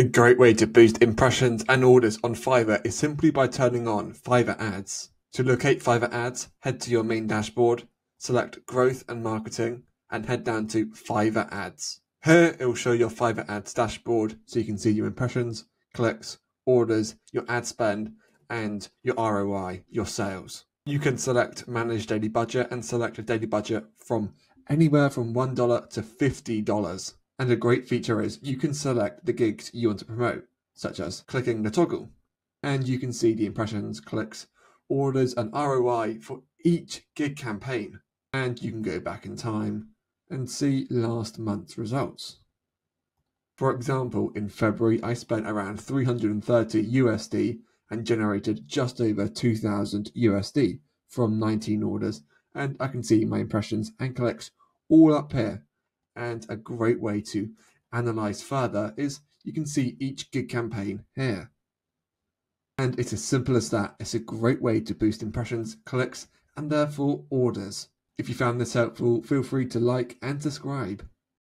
A great way to boost impressions and orders on Fiverr is simply by turning on Fiverr ads. To locate Fiverr ads, head to your main dashboard, select Growth and Marketing, and head down to Fiverr ads. Here it will show your Fiverr ads dashboard so you can see your impressions, clicks, orders, your ad spend, and your ROI, your sales. You can select Manage Daily Budget and select a daily budget from anywhere from $1 to $50. And a great feature is you can select the gigs you want to promote, such as clicking the toggle. And you can see the impressions, clicks, orders, and ROI for each gig campaign. And you can go back in time and see last month's results. For example, in February, I spent around 330 USD and generated just over 2000 USD from 19 orders. And I can see my impressions and clicks all up here and a great way to analyze further is you can see each gig campaign here. And it's as simple as that. It's a great way to boost impressions, clicks, and therefore orders. If you found this helpful, feel free to like and subscribe.